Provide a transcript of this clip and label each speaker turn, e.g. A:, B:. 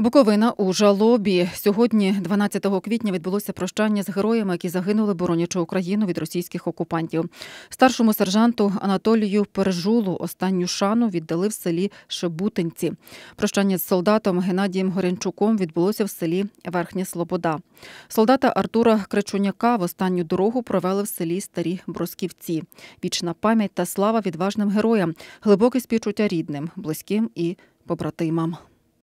A: Буковина у жалобі. Сьогодні, 12 квітня, відбулося прощання з героями, які загинули, боронячи Україну від російських окупантів. Старшому сержанту Анатолію Пережулу останню шану віддали в селі Шебутинці. Прощання з солдатом Геннадієм Горянчуком відбулося в селі Верхня Слобода. Солдата Артура Кричуняка в останню дорогу провели в селі Старі Бросківці. Вічна пам'ять та слава відважним героям, глибоке співчуття рідним, близьким і побратимам.